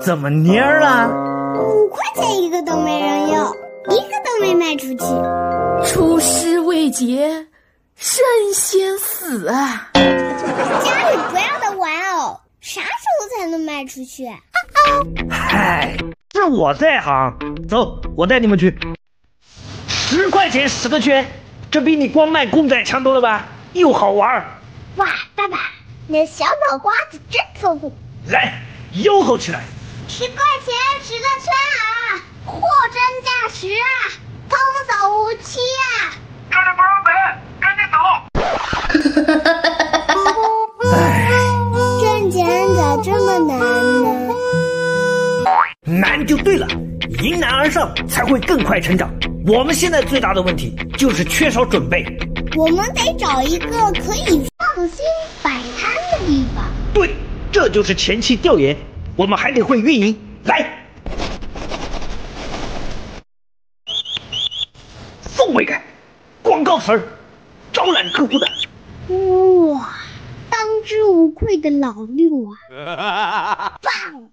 怎么蔫儿了？五块钱一个都没人要，一个都没卖出去。出师未捷，身先死啊！家里不要的玩偶，啥时候才能卖出去？嗨，是我在行。走，我带你们去。十块钱十个圈，这比你光卖公仔强多了吧？又好玩。哇，爸爸，你的小脑瓜子真聪明。来，吆喝起来！十块钱十个圈啊，货真价实啊，童叟无欺啊！这里不让赔，赶紧走！哎，挣钱咋这么难呢？难就对了，迎难而上才会更快成长。我们现在最大的问题就是缺少准备。我们得找一个可以放心摆摊这就是前期调研。我们还得会运营。来，送回来，广告词儿，招揽客户的。哇，当之无愧的老六啊！棒！